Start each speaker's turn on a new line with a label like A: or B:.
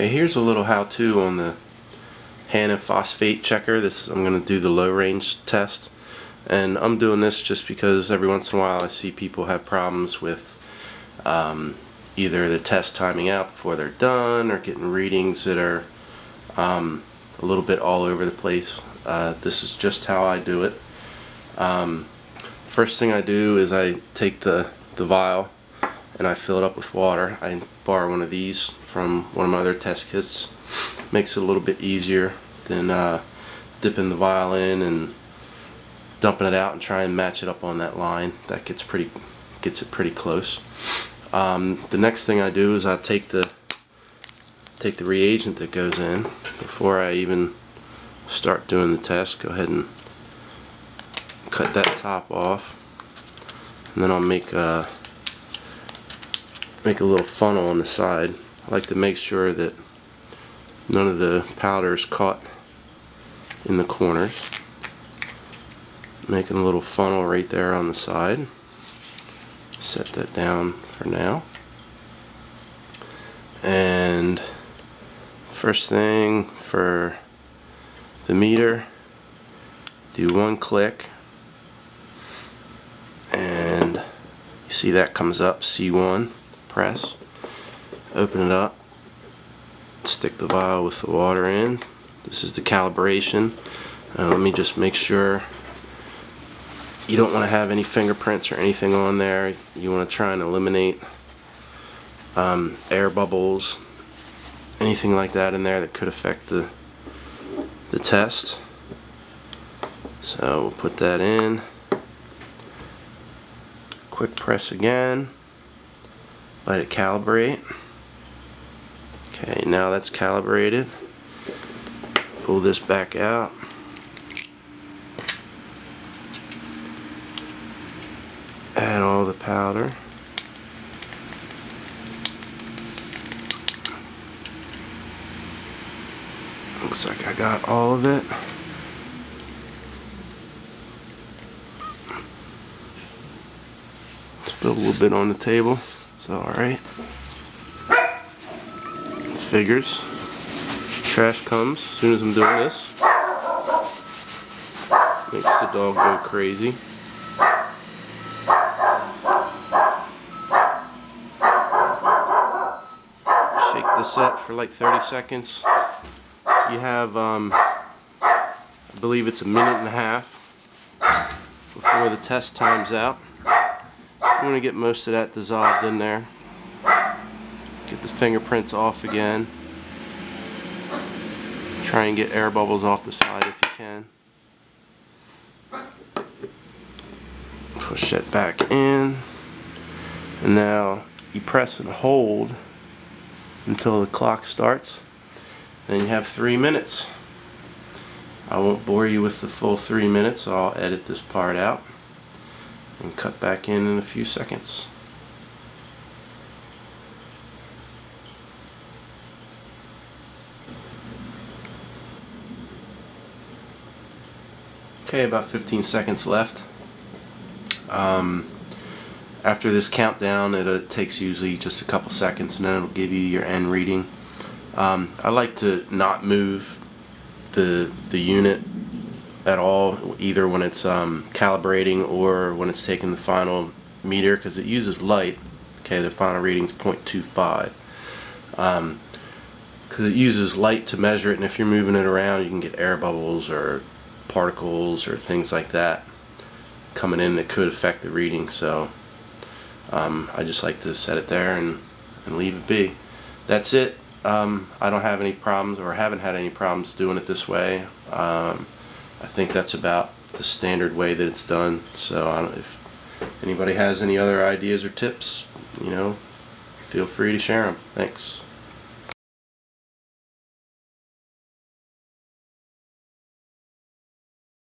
A: Okay, here's a little how-to on the Hanna phosphate checker. This I'm going to do the low range test. And I'm doing this just because every once in a while I see people have problems with um, either the test timing out before they're done or getting readings that are um, a little bit all over the place. Uh, this is just how I do it. Um, first thing I do is I take the, the vial and I fill it up with water. I borrow one of these from one of my other test kits. Makes it a little bit easier than uh, dipping the vial in and dumping it out and try and match it up on that line. That gets pretty gets it pretty close. Um, the next thing I do is I take the take the reagent that goes in before I even start doing the test. Go ahead and cut that top off, and then I'll make a make a little funnel on the side. I like to make sure that none of the powder is caught in the corners. Making a little funnel right there on the side. Set that down for now. And first thing for the meter, do one click and you see that comes up C1 press open it up. Stick the vial with the water in. This is the calibration. Uh, let me just make sure. You don't want to have any fingerprints or anything on there. You want to try and eliminate um, air bubbles anything like that in there that could affect the the test. So we'll put that in. Quick press again. Let it calibrate Okay, now that's calibrated. Pull this back out. Add all the powder. Looks like I got all of it. Spill a little bit on the table. It's alright figures. Trash comes as soon as I'm doing this. Makes the dog go crazy. Shake this up for like 30 seconds. You have, um, I believe it's a minute and a half before the test times out. You want to get most of that dissolved in there. Get the fingerprints off again. Try and get air bubbles off the side if you can. Push that back in. And now you press and hold until the clock starts. Then you have three minutes. I won't bore you with the full three minutes. So I'll edit this part out and cut back in in a few seconds. Okay, about 15 seconds left. Um, after this countdown, it uh, takes usually just a couple seconds and then it'll give you your end reading. Um, I like to not move the, the unit at all, either when it's um, calibrating or when it's taking the final meter because it uses light. Okay, the final reading is 0.25. Um, because it uses light to measure it and if you're moving it around you can get air bubbles or particles or things like that coming in that could affect the reading. So um, I just like to set it there and, and leave it be. That's it. Um, I don't have any problems or haven't had any problems doing it this way. Um, I think that's about the standard way that it's done. So if anybody has any other ideas or tips you know feel free to share them thanks